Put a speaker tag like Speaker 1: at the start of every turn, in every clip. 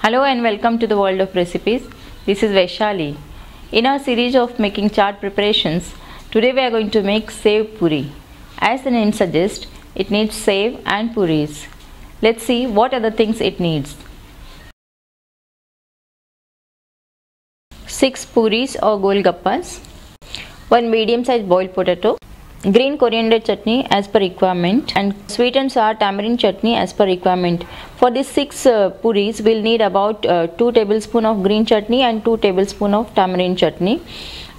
Speaker 1: Hello and welcome to the world of recipes. This is Vaishali. In our series of making chaat preparations, today we are going to make sev puri. As the name suggests, it needs sev and puris. Let's see what other things it needs. 6 puris or golgappas, 1 medium sized boiled potato, green coriander chutney as per requirement and sweet and sour tamarind chutney as per requirement. For these six uh, puris we'll need about uh, 2 tablespoon of green chutney and 2 tablespoon of tamarind chutney.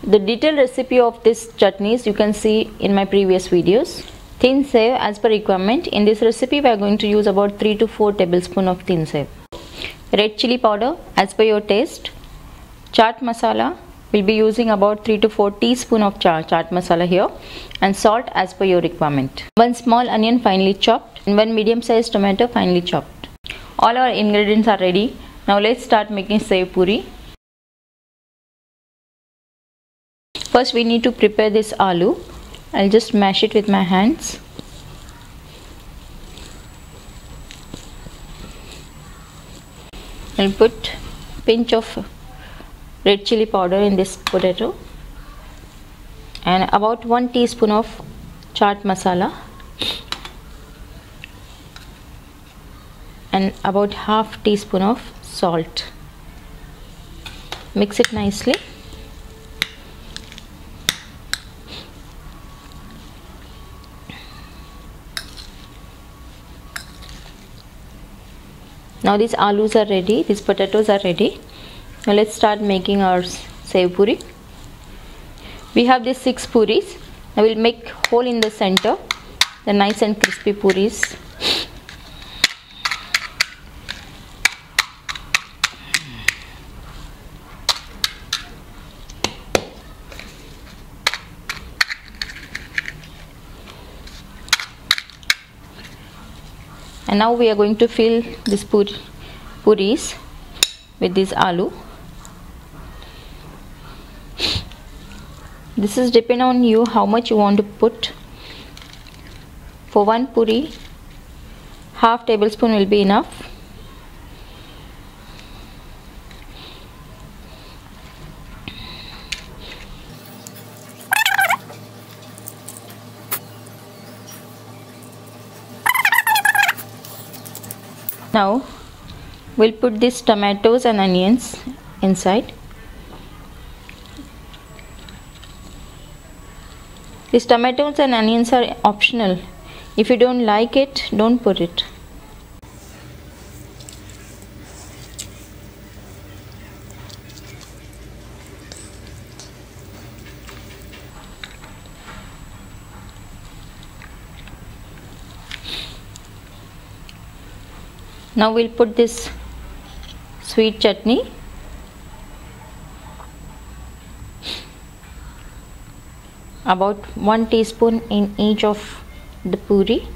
Speaker 1: The detailed recipe of these chutneys you can see in my previous videos. Thin sev as per requirement. In this recipe we are going to use about 3 to 4 tablespoon of thin sev red chili powder as per your taste. Chaat masala we'll be using about 3 to 4 teaspoon of chaat, masala here and salt as per your requirement. One small onion finely chopped and one medium sized tomato finely chopped. All our ingredients are ready. Now let's start making sev puri. First we need to prepare this aloo. I'll just mash it with my hands. I'll put pinch of red chili powder in this potato and about 1 teaspoon of chaat masala and about half teaspoon of salt. Mix it nicely. Now these alus are ready these potatoes are ready now let's start making our sev puri. We have these six puris. I will make hole in the center the nice and crispy puris. And now we are going to fill this puri, puris with this aloo this is depend on you how much you want to put. For one puri half tablespoon will be enough. Now we'll put these tomatoes and onions inside these tomatoes and onions are optional. If you don't like it don't put it. Now we'll put this sweet chutney about 1 teaspoon in each of the puri.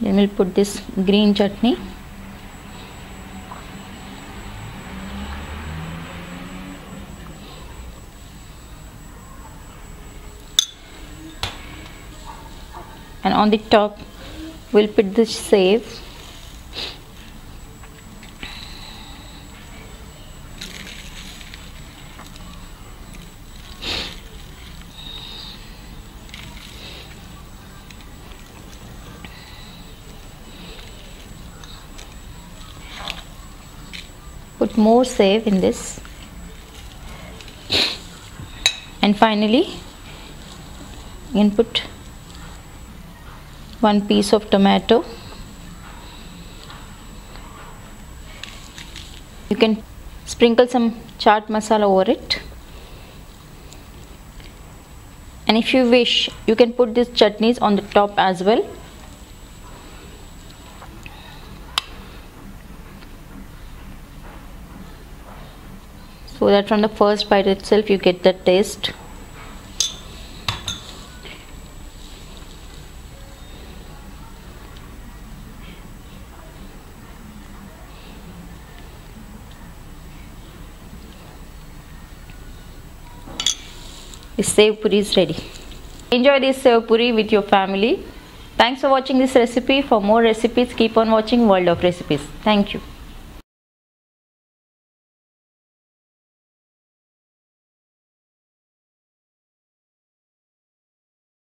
Speaker 1: Then we'll put this green chutney. And on the top we'll put the sev put more sev in this. And finally you can put one piece of tomato. You can sprinkle some chaat masala over it. And if you wish you can put these chutneys on the top as well so that from the first bite itself you get the taste sev puri is ready Enjoy this sev puri with your family. Thanks for watching this recipe. For more recipes, keep on watching World of Recipes. Thank you.